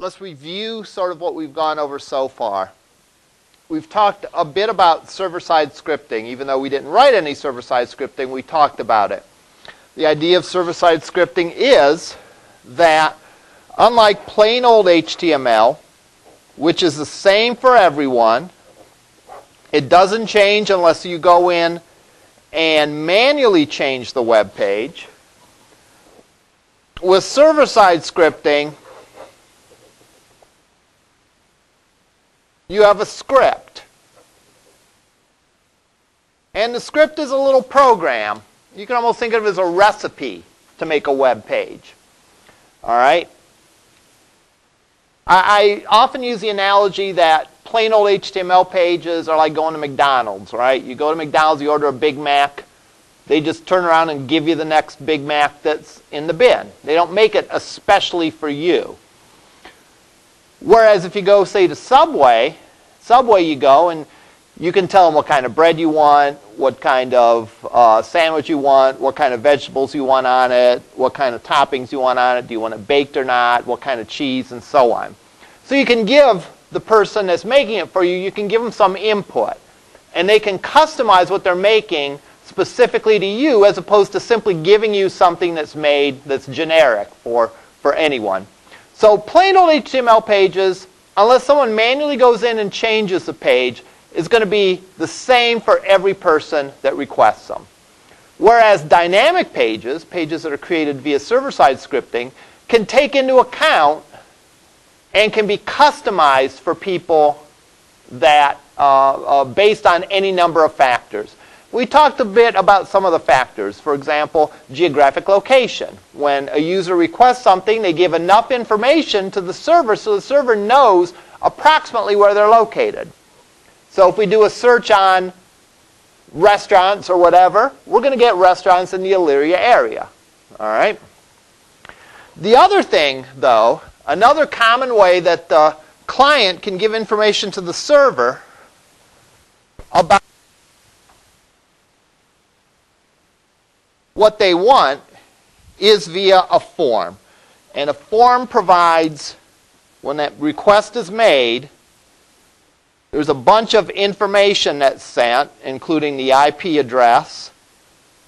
let's review sort of what we've gone over so far. We've talked a bit about server-side scripting. Even though we didn't write any server-side scripting, we talked about it. The idea of server-side scripting is that unlike plain old HTML, which is the same for everyone, it doesn't change unless you go in and manually change the web page. With server-side scripting, you have a script. And the script is a little program. You can almost think of it as a recipe to make a web page. All right? I, I often use the analogy that plain old HTML pages are like going to McDonald's, right? You go to McDonald's, you order a Big Mac. They just turn around and give you the next Big Mac that's in the bin. They don't make it especially for you. Whereas if you go, say, to Subway, Subway you go and you can tell them what kind of bread you want, what kind of uh, sandwich you want, what kind of vegetables you want on it, what kind of toppings you want on it, do you want it baked or not, what kind of cheese, and so on. So you can give the person that's making it for you, you can give them some input. And they can customize what they're making specifically to you as opposed to simply giving you something that's made that's generic for, for anyone. So plain old HTML pages, unless someone manually goes in and changes the page, is going to be the same for every person that requests them. Whereas dynamic pages, pages that are created via server-side scripting, can take into account and can be customized for people that uh, uh, based on any number of factors. We talked a bit about some of the factors. For example, geographic location. When a user requests something, they give enough information to the server so the server knows approximately where they're located. So if we do a search on restaurants or whatever, we're going to get restaurants in the Elyria area. All right? The other thing, though, another common way that the client can give information to the server about what they want is via a form. And a form provides, when that request is made, there's a bunch of information that's sent, including the IP address,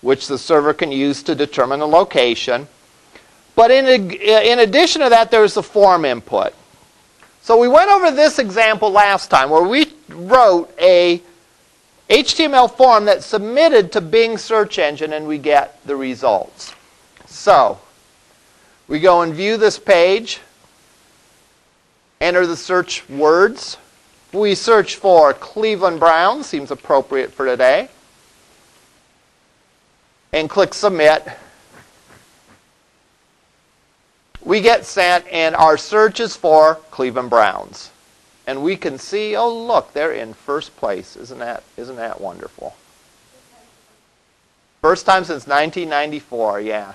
which the server can use to determine the location. But in, in addition to that, there's the form input. So we went over this example last time where we wrote a HTML form that's submitted to Bing search engine and we get the results. So, we go and view this page, enter the search words. We search for Cleveland Browns, seems appropriate for today, and click submit. We get sent and our search is for Cleveland Browns and we can see, oh look, they're in first place. Isn't that isn't that wonderful? First time since 1994, yeah.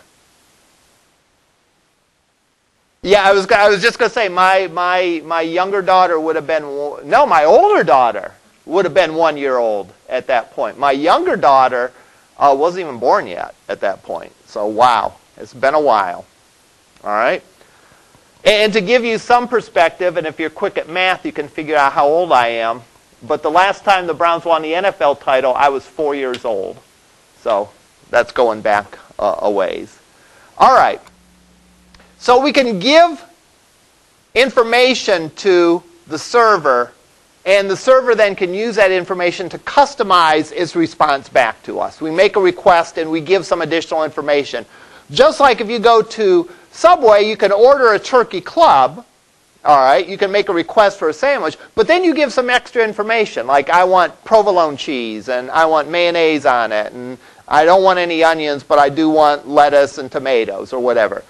Yeah, I was I was just going to say my my my younger daughter would have been no, my older daughter would have been 1 year old at that point. My younger daughter uh, wasn't even born yet at that point. So wow, it's been a while. All right? And to give you some perspective, and if you're quick at math, you can figure out how old I am. But the last time the Browns won the NFL title, I was four years old. So that's going back uh, a ways. All right. So we can give information to the server, and the server then can use that information to customize its response back to us. We make a request and we give some additional information. Just like if you go to Subway, you can order a turkey club. All right, you can make a request for a sandwich, but then you give some extra information, like I want provolone cheese and I want mayonnaise on it, and I don't want any onions, but I do want lettuce and tomatoes or whatever.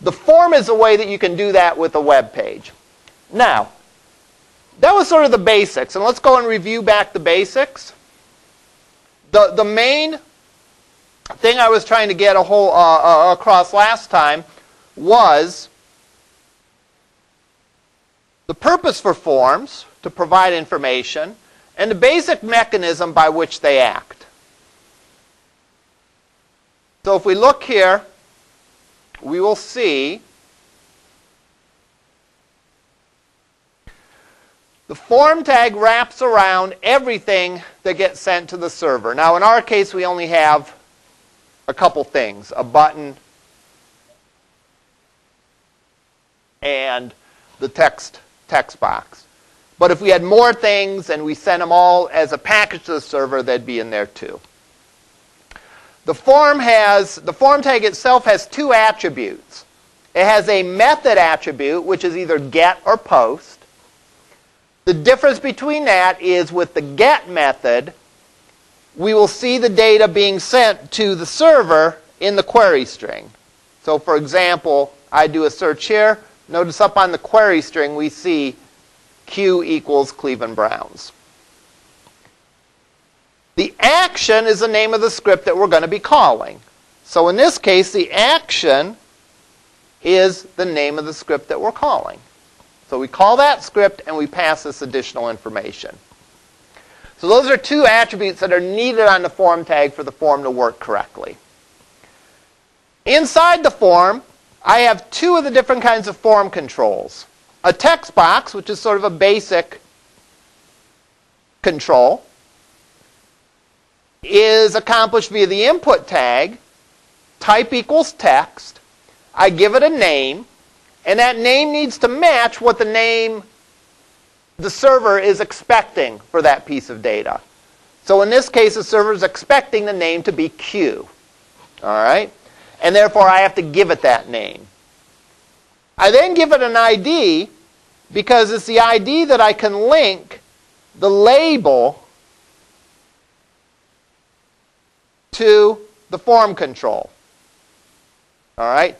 The form is a way that you can do that with a web page. Now, that was sort of the basics, and let's go and review back the basics. The, the main thing I was trying to get a whole, uh, uh, across last time was the purpose for forms to provide information and the basic mechanism by which they act. So if we look here, we will see The form tag wraps around everything that gets sent to the server. Now, in our case, we only have a couple things a button and the text text box. But if we had more things and we sent them all as a package to the server, they'd be in there too. The form has the form tag itself has two attributes. It has a method attribute, which is either get or post. The difference between that is with the get method, we will see the data being sent to the server in the query string. So for example, I do a search here. Notice up on the query string we see Q equals Cleveland Browns. The action is the name of the script that we're going to be calling. So in this case, the action is the name of the script that we're calling. So we call that script and we pass this additional information. So those are two attributes that are needed on the form tag for the form to work correctly. Inside the form, I have two of the different kinds of form controls. A text box, which is sort of a basic control, is accomplished via the input tag, type equals text. I give it a name, and that name needs to match what the name the server is expecting for that piece of data. So in this case, the server is expecting the name to be Q. All right? And therefore, I have to give it that name. I then give it an ID because it's the ID that I can link the label to the form control. All right?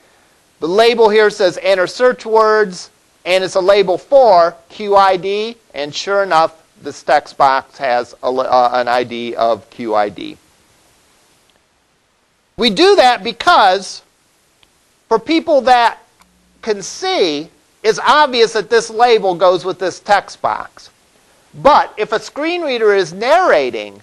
The label here says enter search words, and it's a label for QID, and sure enough, this text box has a, uh, an ID of QID. We do that because for people that can see, it's obvious that this label goes with this text box. But if a screen reader is narrating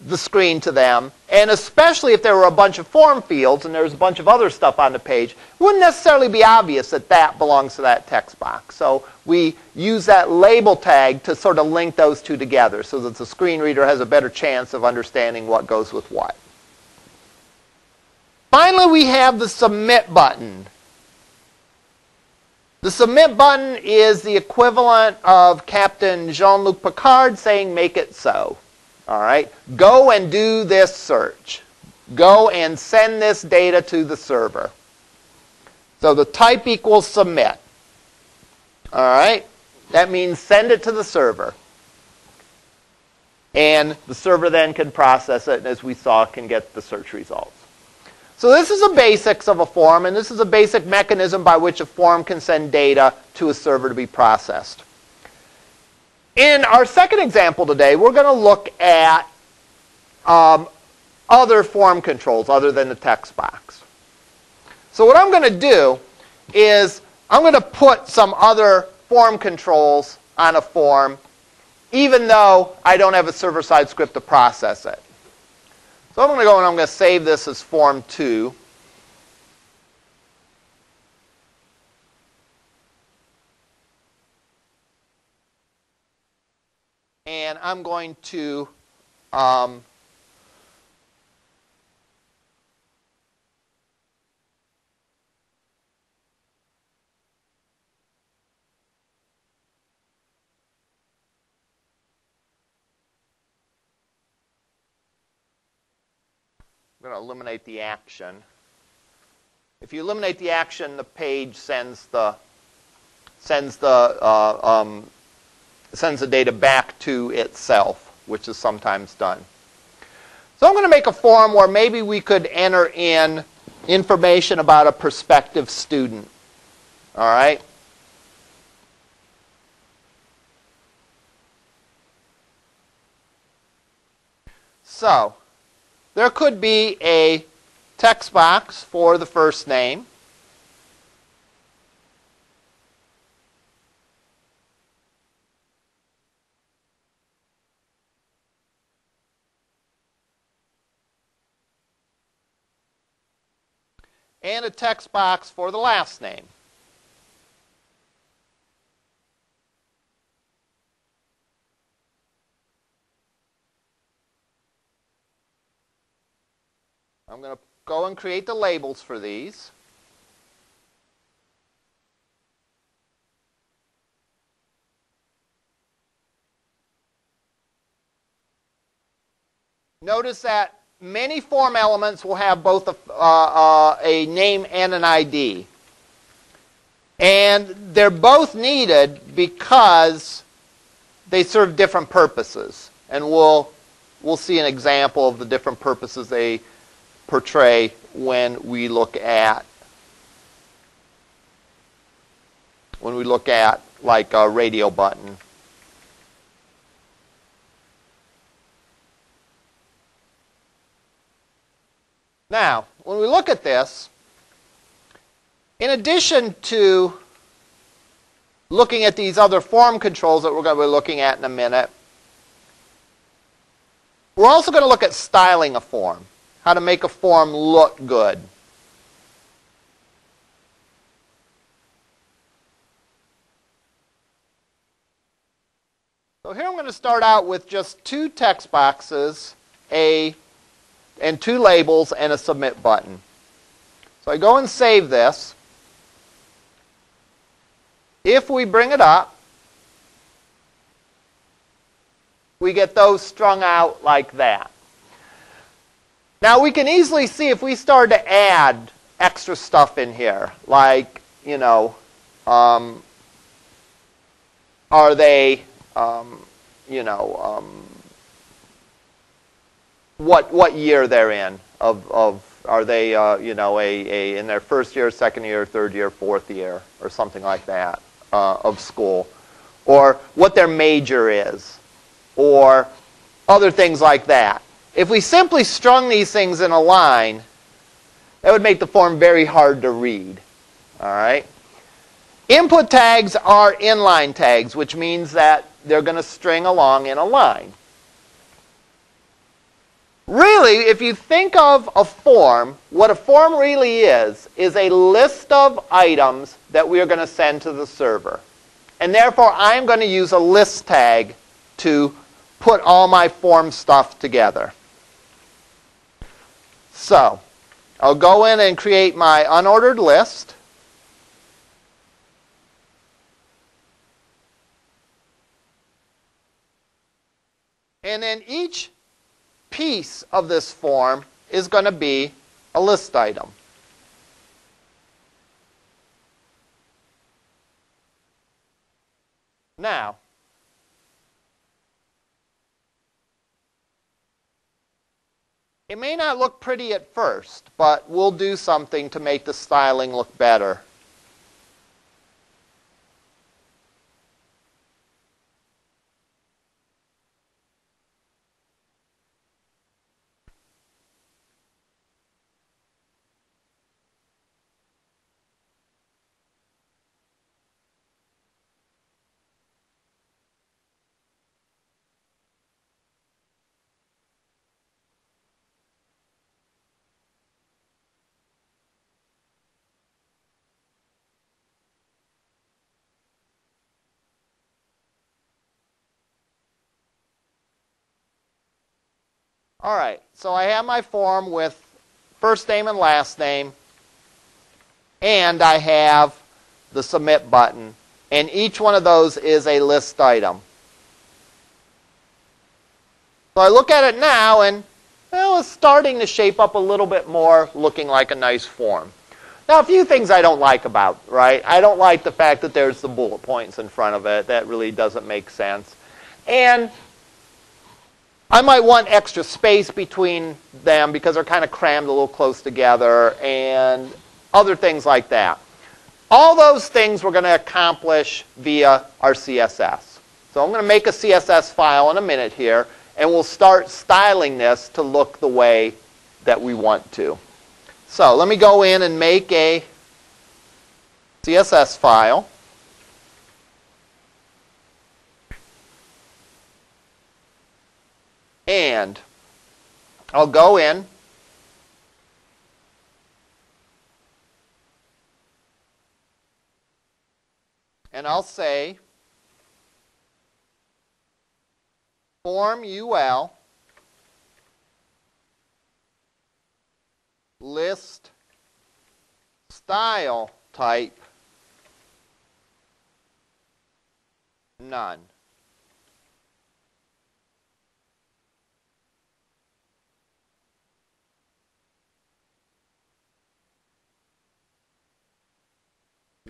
the screen to them, and especially if there were a bunch of form fields and there's a bunch of other stuff on the page, it wouldn't necessarily be obvious that that belongs to that text box. So we use that label tag to sort of link those two together so that the screen reader has a better chance of understanding what goes with what. Finally, we have the submit button. The submit button is the equivalent of Captain Jean-Luc Picard saying make it so. All right? Go and do this search. Go and send this data to the server. So the type equals submit. All right? That means send it to the server. And the server then can process it, and as we saw, can get the search results. So this is the basics of a form, and this is a basic mechanism by which a form can send data to a server to be processed. In our second example today, we're going to look at um, other form controls other than the text box. So what I'm going to do is I'm going to put some other form controls on a form even though I don't have a server-side script to process it. So I'm going to go and I'm going to save this as form 2. and I'm going to um, I'm going to eliminate the action. If you eliminate the action, the page sends the sends the uh, um, sends the data back to itself, which is sometimes done. So I'm going to make a form where maybe we could enter in information about a prospective student. All right? So, there could be a text box for the first name. and a text box for the last name. I'm going to go and create the labels for these. Notice that many form elements will have both a, uh, uh, a name and an ID. And they're both needed because they serve different purposes. And we'll, we'll see an example of the different purposes they portray when we look at when we look at like a radio button. Now, when we look at this, in addition to looking at these other form controls that we're going to be looking at in a minute, we're also going to look at styling a form, how to make a form look good. So here I'm going to start out with just two text boxes, a and two labels and a submit button. So I go and save this. If we bring it up, we get those strung out like that. Now we can easily see if we start to add extra stuff in here, like, you know, um, are they, um, you know, um, what what year they're in of of are they uh, you know a, a in their first year, second year, third year, fourth year, or something like that uh, of school, or what their major is, or other things like that. If we simply strung these things in a line, that would make the form very hard to read. All right. Input tags are inline tags, which means that they're going to string along in a line. Really, if you think of a form, what a form really is, is a list of items that we are going to send to the server. And therefore, I'm going to use a list tag to put all my form stuff together. So, I'll go in and create my unordered list. And then each piece of this form is going to be a list item. Now, it may not look pretty at first, but we'll do something to make the styling look better. All right, so I have my form with first name and last name, and I have the submit button, and each one of those is a list item. So I look at it now, and well, it's starting to shape up a little bit more, looking like a nice form. Now, a few things I don't like about, right? I don't like the fact that there's the bullet points in front of it. That really doesn't make sense. And I might want extra space between them because they're kind of crammed a little close together and other things like that. All those things we're going to accomplish via our CSS. So I'm going to make a CSS file in a minute here, and we'll start styling this to look the way that we want to. So let me go in and make a CSS file. And I'll go in and I'll say form UL list style type none.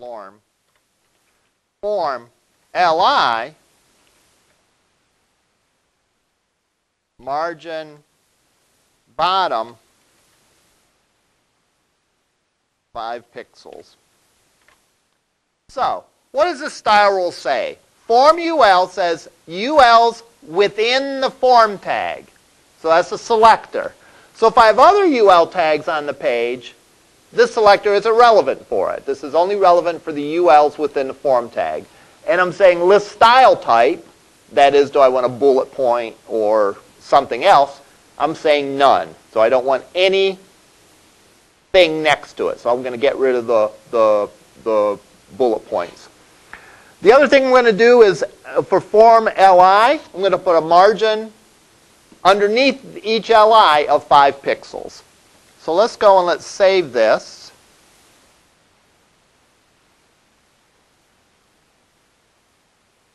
Lorm. Form li margin bottom 5 pixels. So, what does the style rule say? Form UL says UL's within the form tag. So that's a selector. So if I have other UL tags on the page, this selector is irrelevant for it. This is only relevant for the ULs within the form tag. And I'm saying list style type, that is, do I want a bullet point or something else? I'm saying none. So I don't want any thing next to it. So I'm going to get rid of the, the, the bullet points. The other thing I'm going to do is uh, for form li, I'm going to put a margin underneath each li of 5 pixels. So let's go and let's save this.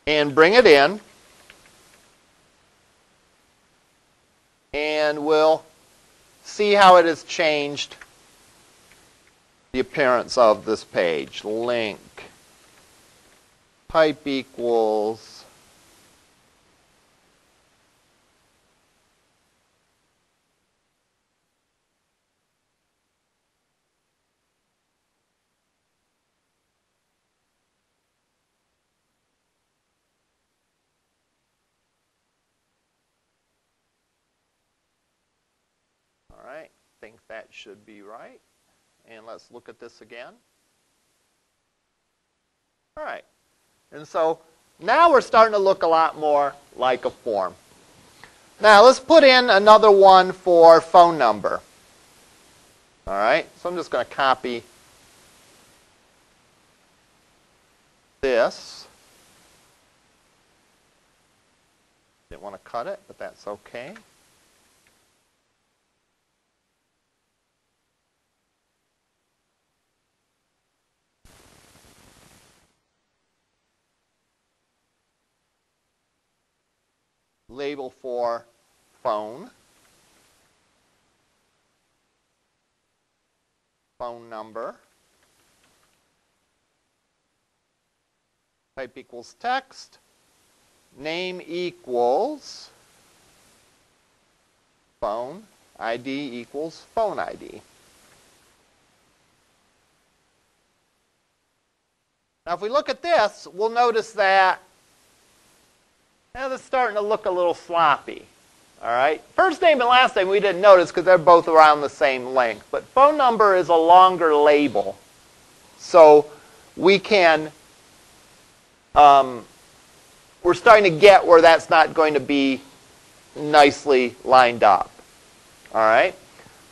And bring it in. And we'll see how it has changed the appearance of this page. Link type equals All right, think that should be right. And let's look at this again. All right. And so now we're starting to look a lot more like a form. Now let's put in another one for phone number. All right. So I'm just going to copy this. Didn't want to cut it, but that's okay. Label for phone, phone number, type equals text, name equals phone, ID equals phone ID. Now if we look at this, we'll notice that now this is starting to look a little sloppy. All right. First name and last name we didn't notice because they're both around the same length. But phone number is a longer label. So we can, um, we're starting to get where that's not going to be nicely lined up. All right.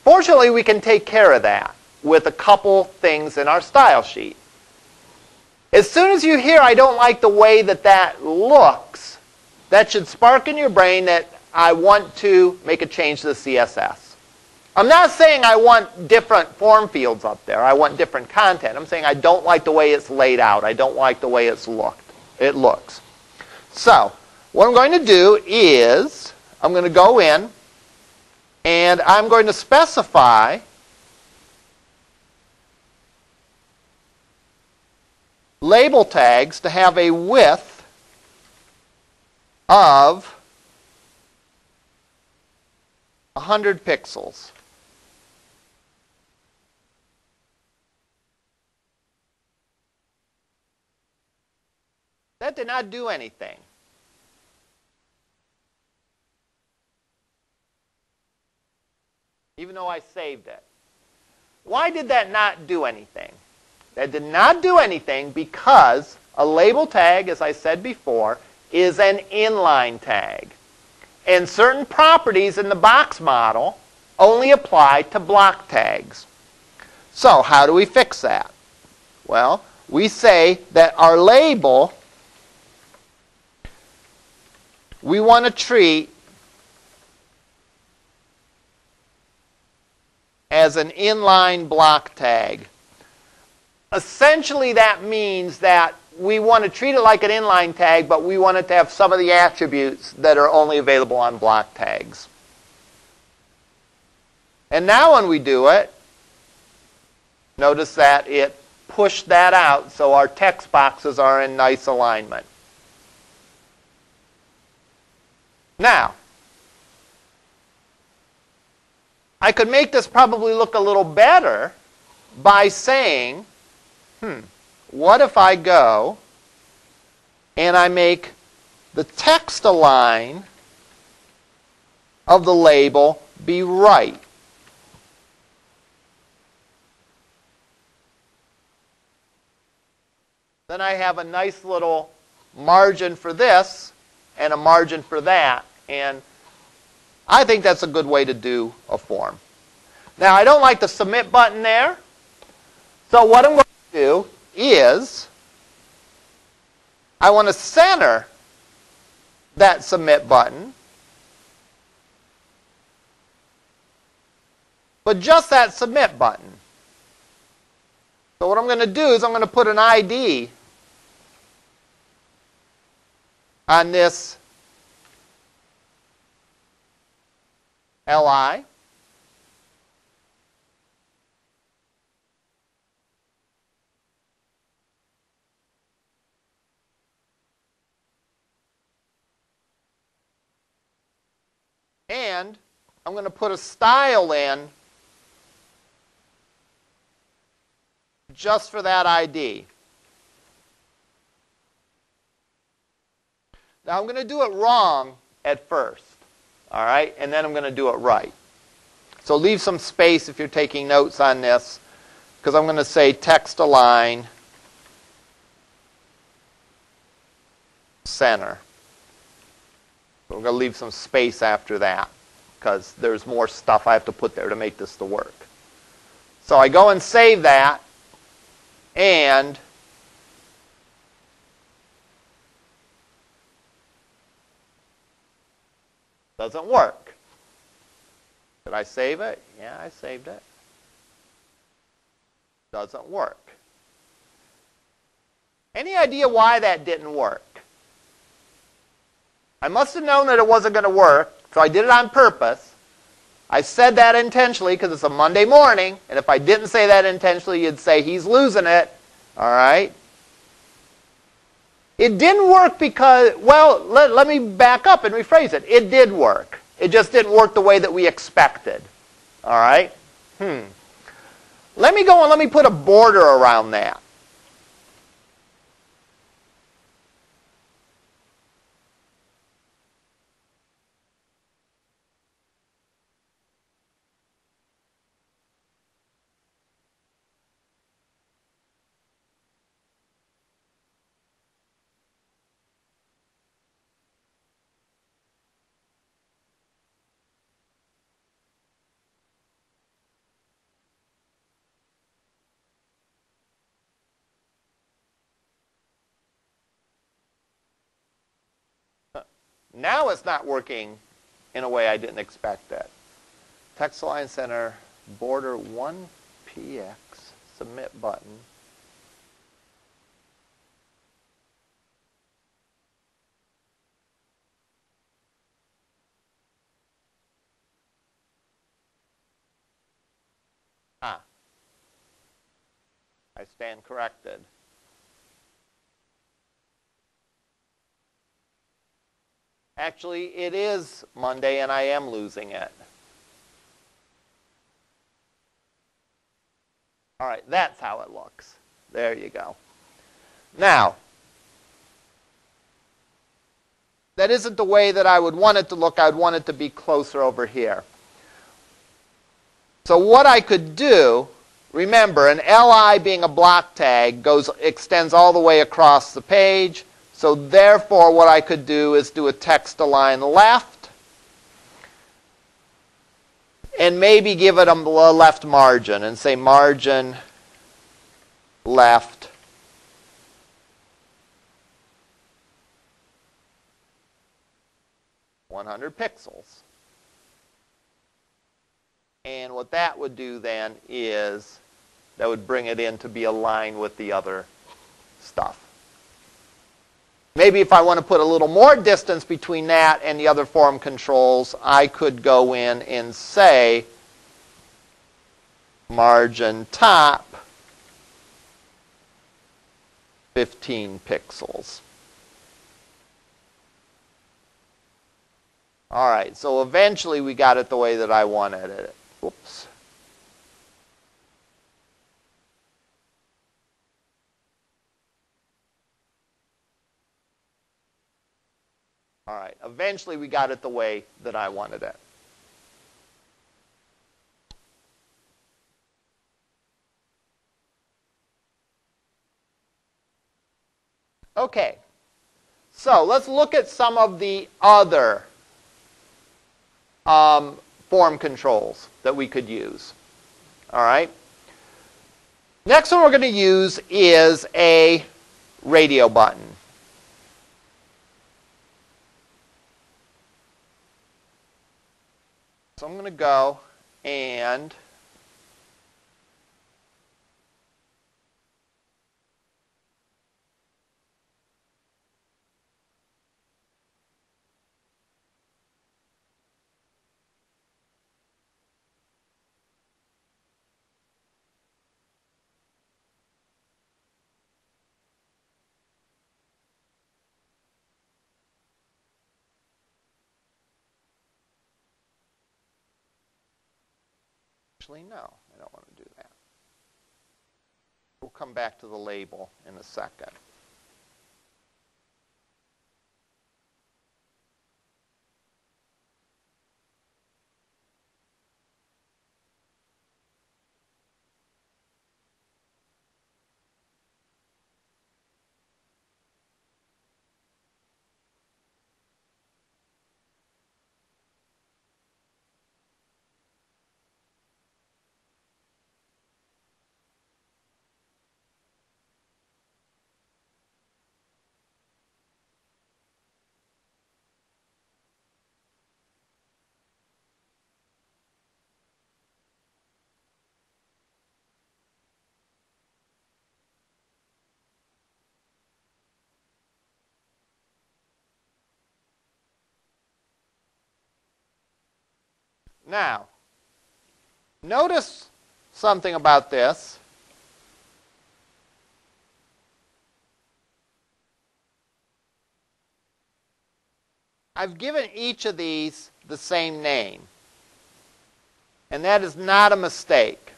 Fortunately, we can take care of that with a couple things in our style sheet. As soon as you hear, I don't like the way that that looks, that should spark in your brain that I want to make a change to the CSS. I'm not saying I want different form fields up there. I want different content. I'm saying I don't like the way it's laid out. I don't like the way it's looked. It looks. So what I'm going to do is I'm going to go in and I'm going to specify label tags to have a width of 100 pixels. That did not do anything. Even though I saved it. Why did that not do anything? That did not do anything because a label tag, as I said before, is an inline tag. And certain properties in the box model only apply to block tags. So how do we fix that? Well, we say that our label, we want to treat as an inline block tag. Essentially, that means that we want to treat it like an inline tag, but we want it to have some of the attributes that are only available on block tags. And now when we do it, notice that it pushed that out so our text boxes are in nice alignment. Now, I could make this probably look a little better by saying, hmm, what if I go and I make the text align of the label be right? Then I have a nice little margin for this and a margin for that. And I think that's a good way to do a form. Now, I don't like the submit button there. So what I'm going to do is I want to center that submit button. But just that submit button. So what I'm going to do is I'm going to put an ID on this Li. And I'm going to put a style in just for that ID. Now I'm going to do it wrong at first, all right? And then I'm going to do it right. So leave some space if you're taking notes on this, because I'm going to say text align center. We're going to leave some space after that, because there's more stuff I have to put there to make this to work. So I go and save that, and doesn't work. Did I save it? Yeah, I saved it. Doesn't work. Any idea why that didn't work? I must have known that it wasn't going to work, so I did it on purpose. I said that intentionally because it's a Monday morning, and if I didn't say that intentionally, you'd say he's losing it. All right? It didn't work because, well, let, let me back up and rephrase it. It did work. It just didn't work the way that we expected. All right? Hmm. Let me go and let me put a border around that. Now it's not working in a way I didn't expect it. Text Align Center, border 1px, submit button. Ah. I stand corrected. Actually, it is Monday and I am losing it. All right, that's how it looks. There you go. Now, that isn't the way that I would want it to look. I'd want it to be closer over here. So what I could do, remember, an LI being a block tag goes extends all the way across the page. So therefore, what I could do is do a text align left and maybe give it a left margin and say margin left one hundred pixels. And what that would do then is that would bring it in to be aligned with the other stuff. Maybe if I want to put a little more distance between that and the other form controls, I could go in and say margin top 15 pixels. All right, so eventually we got it the way that I wanted it. Whoops. All right, eventually we got it the way that I wanted it. Okay, so let's look at some of the other um, form controls that we could use. All right. Next one we're going to use is a radio button. So I'm going to go and Actually, no, I don't want to do that. We'll come back to the label in a second. Now, notice something about this. I've given each of these the same name. And that is not a mistake.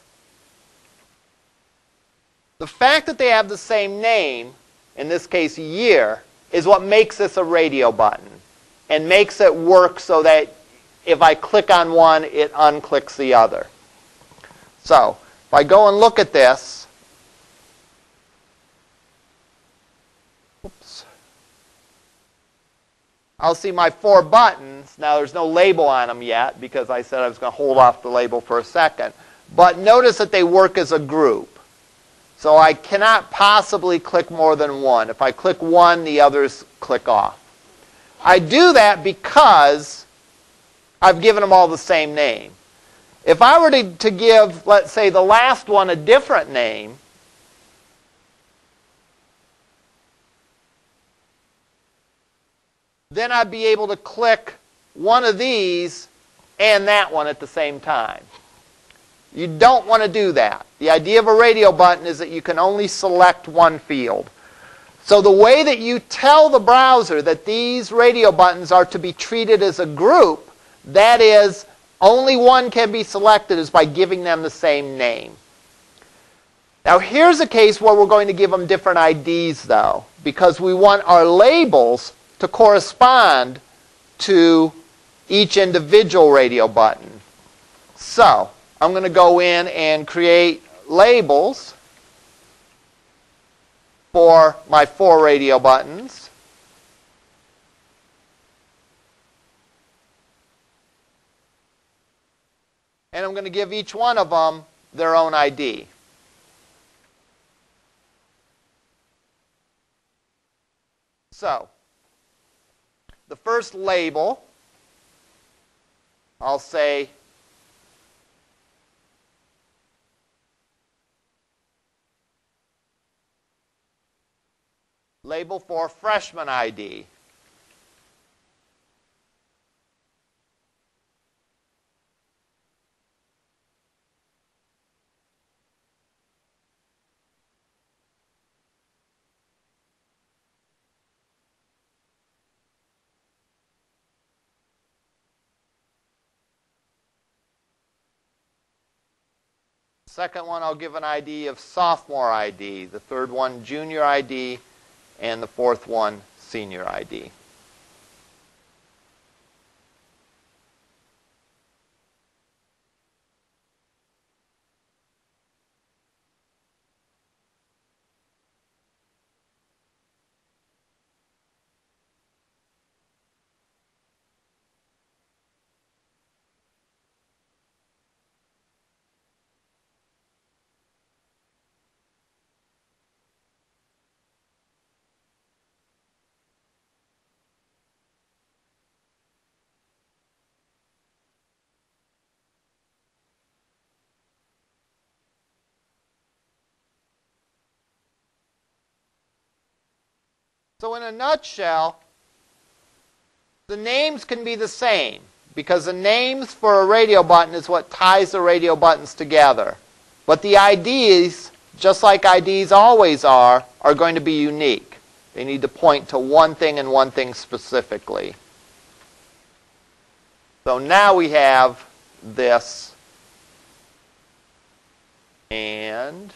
The fact that they have the same name, in this case year, is what makes this a radio button and makes it work so that if I click on one, it unclicks the other. So if I go and look at this, oops, I'll see my four buttons. Now there's no label on them yet because I said I was going to hold off the label for a second. But notice that they work as a group. So I cannot possibly click more than one. If I click one, the others click off. I do that because I've given them all the same name. If I were to, to give, let's say, the last one a different name, then I'd be able to click one of these and that one at the same time. You don't want to do that. The idea of a radio button is that you can only select one field. So the way that you tell the browser that these radio buttons are to be treated as a group that is, only one can be selected is by giving them the same name. Now here's a case where we're going to give them different IDs though, because we want our labels to correspond to each individual radio button. So I'm going to go in and create labels for my four radio buttons. and I'm going to give each one of them their own ID. So, the first label, I'll say label for freshman ID. Second one, I'll give an ID of sophomore ID. The third one, junior ID. And the fourth one, senior ID. So in a nutshell, the names can be the same because the names for a radio button is what ties the radio buttons together. But the IDs, just like IDs always are, are going to be unique. They need to point to one thing and one thing specifically. So now we have this and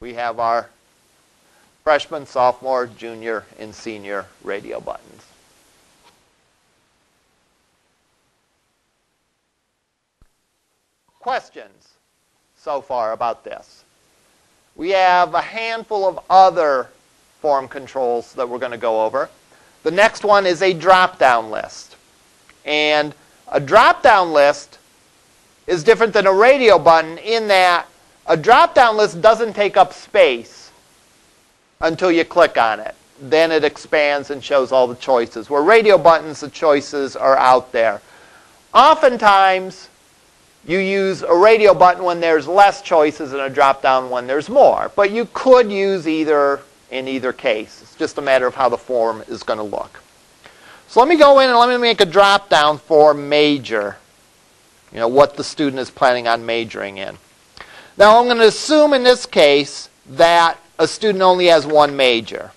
we have our freshman, sophomore, junior, and senior radio buttons. Questions so far about this? We have a handful of other form controls that we're going to go over. The next one is a drop-down list. And a drop-down list is different than a radio button in that a drop-down list doesn't take up space until you click on it. Then it expands and shows all the choices. Where radio buttons, the choices are out there. Oftentimes, you use a radio button when there's less choices and a drop down when there's more. But you could use either in either case. It's just a matter of how the form is going to look. So let me go in and let me make a drop down for major. You know, what the student is planning on majoring in. Now I'm going to assume in this case that a student only has one major.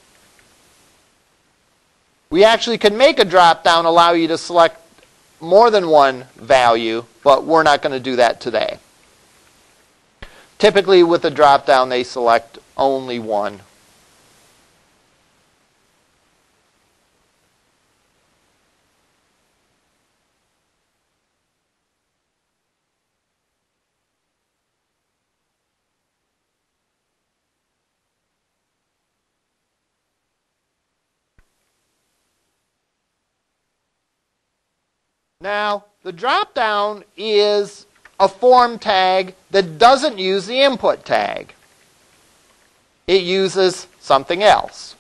We actually can make a drop down allow you to select more than one value, but we're not going to do that today. Typically with a drop down they select only one Now, the drop-down is a form tag that doesn't use the input tag. It uses something else.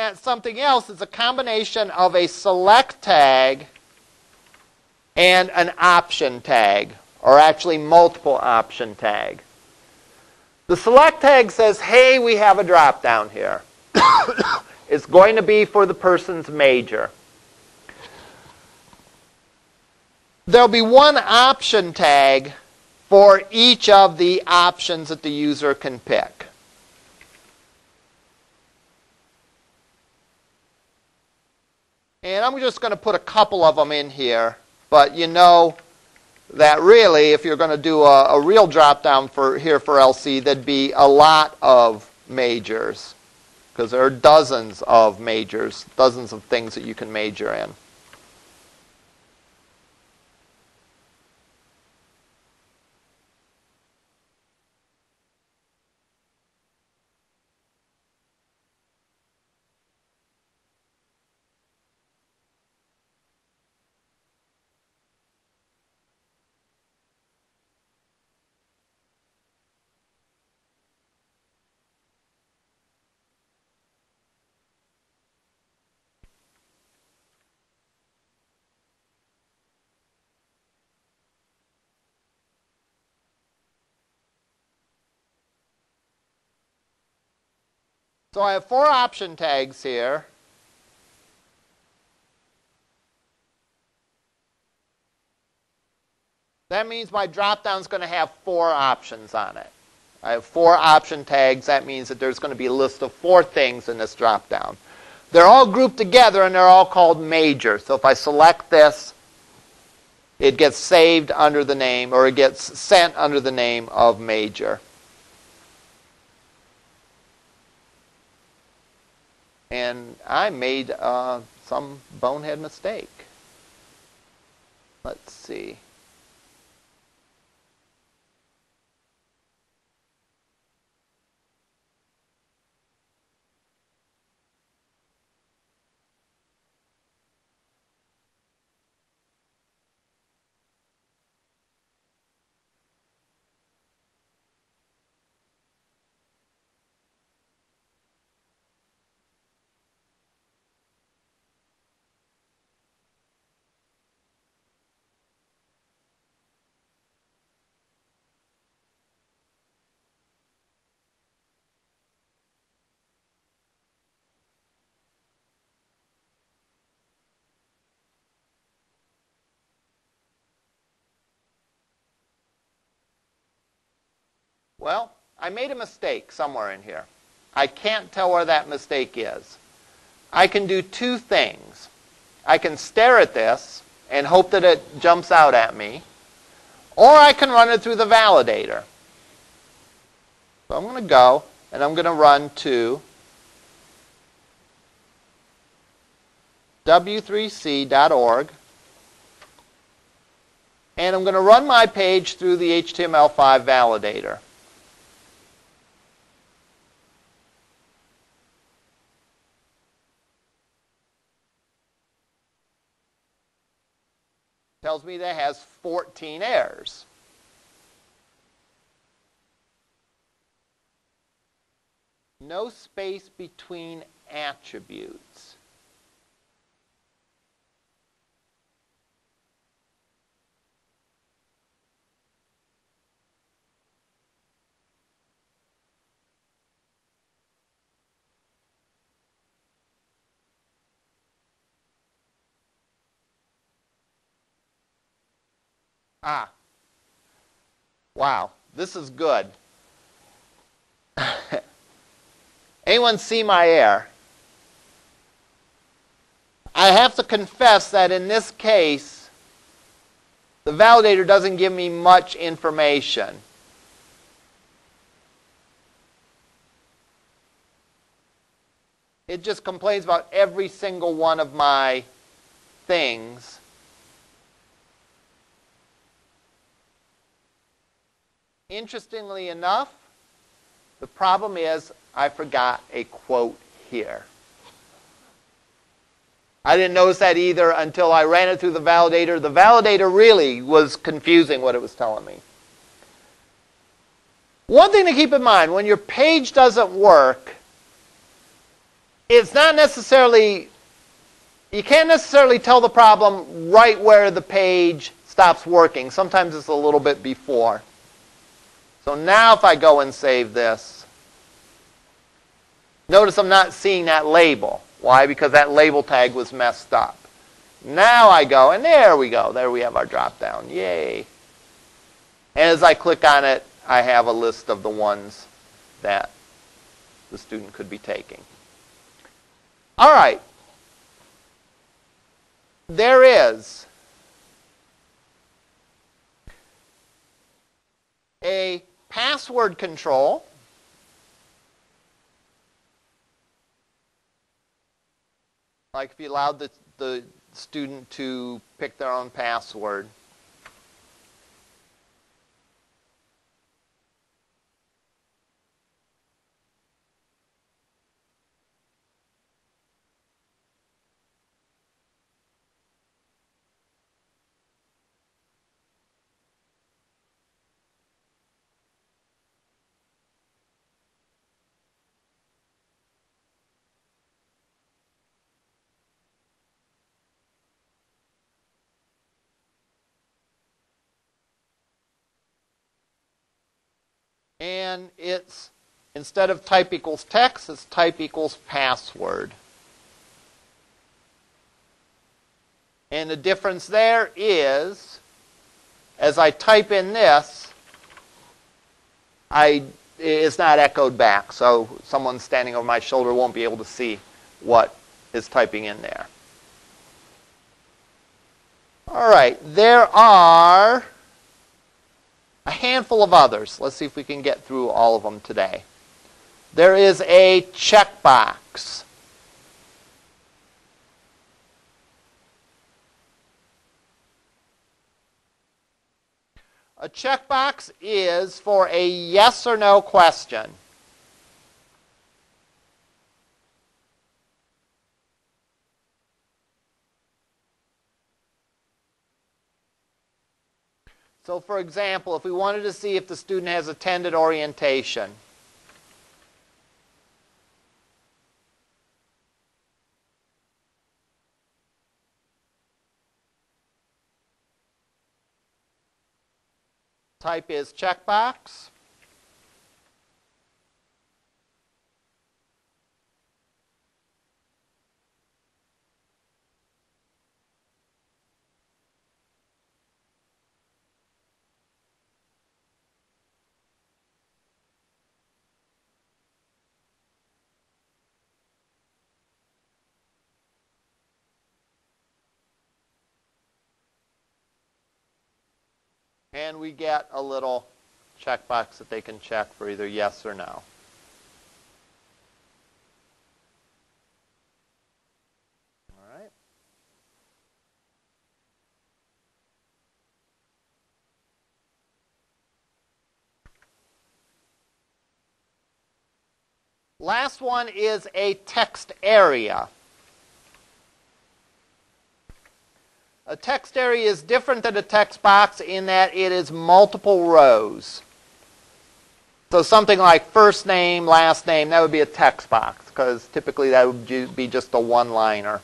That something else is a combination of a select tag and an option tag, or actually multiple option tag. The select tag says, hey, we have a drop down here. it's going to be for the person's major. There'll be one option tag for each of the options that the user can pick. And I'm just going to put a couple of them in here. But you know that really, if you're going to do a, a real drop down for here for LC, there'd be a lot of majors. Because there are dozens of majors, dozens of things that you can major in. So I have four option tags here. That means my dropdown is going to have four options on it. I have four option tags. That means that there's going to be a list of four things in this dropdown. They're all grouped together and they're all called major. So if I select this, it gets saved under the name or it gets sent under the name of major. And I made uh, some bonehead mistake. Let's see. Well, I made a mistake somewhere in here. I can't tell where that mistake is. I can do two things. I can stare at this and hope that it jumps out at me, or I can run it through the validator. So I'm going to go and I'm going to run to w3c.org and I'm going to run my page through the HTML5 validator. Tells me that has 14 errors. No space between attributes. Ah. Wow, this is good. Anyone see my error? I have to confess that in this case, the validator doesn't give me much information. It just complains about every single one of my things Interestingly enough, the problem is I forgot a quote here. I didn't notice that either until I ran it through the validator. The validator really was confusing what it was telling me. One thing to keep in mind when your page doesn't work, it's not necessarily, you can't necessarily tell the problem right where the page stops working. Sometimes it's a little bit before. So now if I go and save this, notice I'm not seeing that label. Why? Because that label tag was messed up. Now I go, and there we go. There we have our drop down. Yay. And as I click on it, I have a list of the ones that the student could be taking. All right. There is a password control. Like if you allowed the, the student to pick their own password. And it's Instead of type equals text, it's type equals password. And the difference there is, as I type in this, I it's not echoed back, so someone standing over my shoulder won't be able to see what is typing in there. All right, there are a handful of others. Let's see if we can get through all of them today. There is a checkbox. A checkbox is for a yes or no question. So for example, if we wanted to see if the student has attended orientation, Type is checkbox. And we get a little checkbox that they can check for either yes or no. Last one is a text area. A text area is different than a text box in that it is multiple rows. So something like first name, last name, that would be a text box because typically that would be just a one-liner.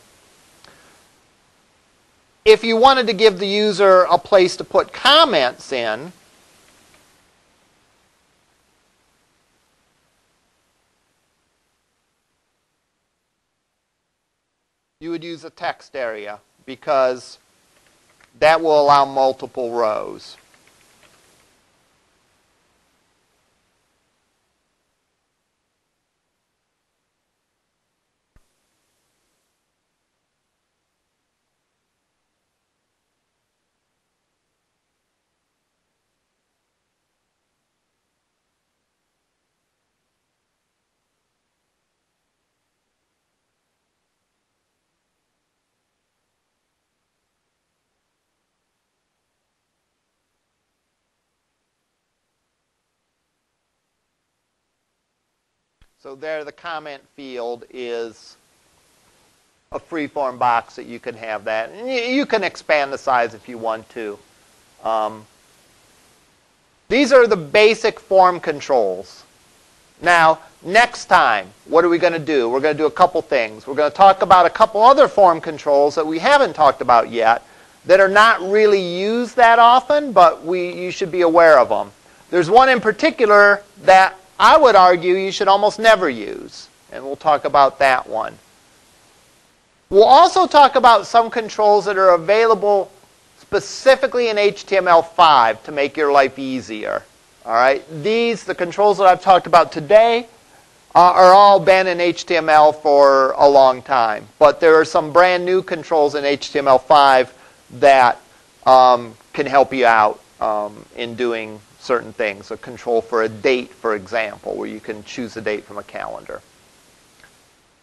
If you wanted to give the user a place to put comments in, you would use a text area because that will allow multiple rows. So there the comment field is a free-form box that you can have that. And you can expand the size if you want to. Um, these are the basic form controls. Now, next time, what are we going to do? We're going to do a couple things. We're going to talk about a couple other form controls that we haven't talked about yet that are not really used that often, but we, you should be aware of them. There's one in particular that I would argue you should almost never use. And we'll talk about that one. We'll also talk about some controls that are available specifically in HTML5 to make your life easier. All right, these, the controls that I've talked about today, uh, are all been in HTML for a long time. But there are some brand new controls in HTML5 that um, can help you out um, in doing certain things, a control for a date, for example, where you can choose a date from a calendar.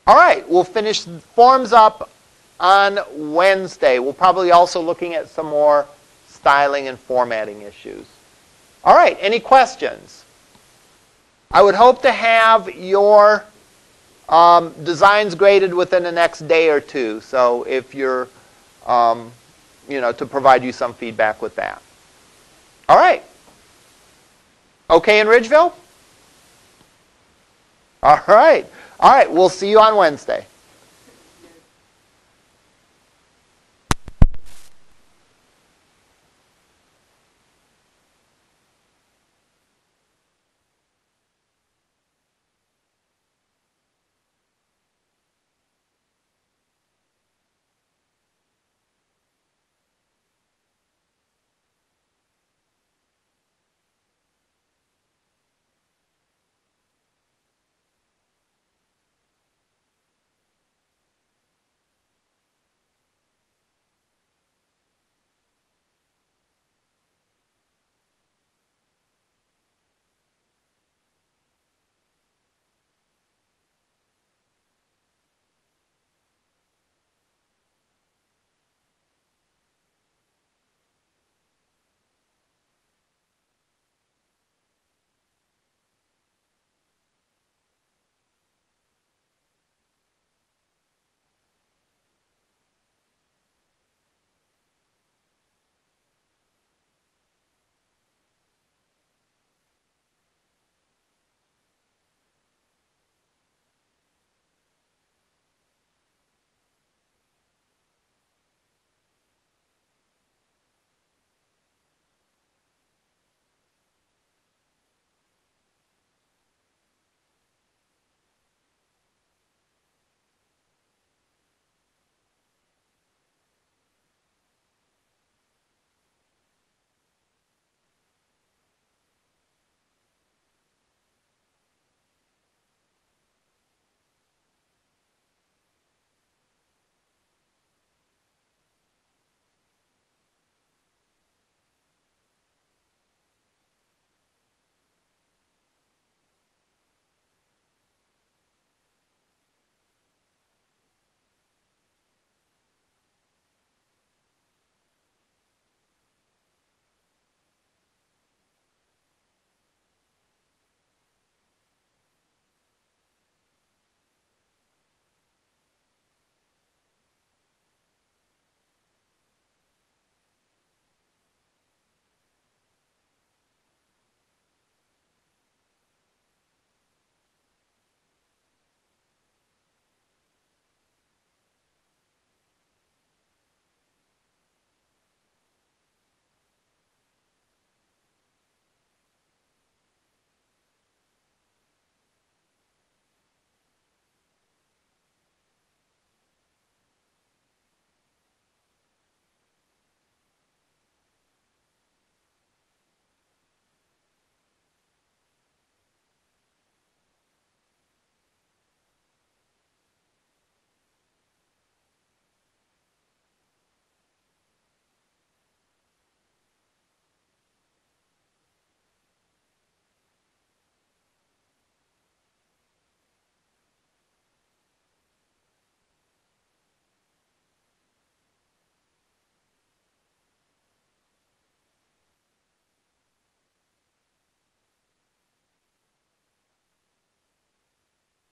All right, we'll finish forms up on Wednesday. We'll probably also looking at some more styling and formatting issues. All right, any questions? I would hope to have your um, designs graded within the next day or two. So if you're, um, you know, to provide you some feedback with that. All right. Okay in Ridgeville? All right. All right, we'll see you on Wednesday.